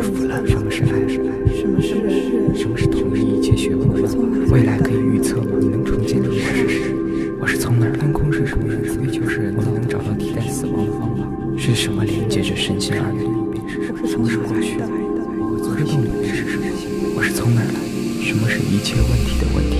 我服了什么是爱什么是什么是同意一切学问的法未来可以预测吗你能重建出事实。吗我是从哪儿天空是什么是地球是人类能找到替代死亡的方法。是什么连接着神奇二元一边是什么是过去我会做是什么我是从哪来什么是一切问题的问题？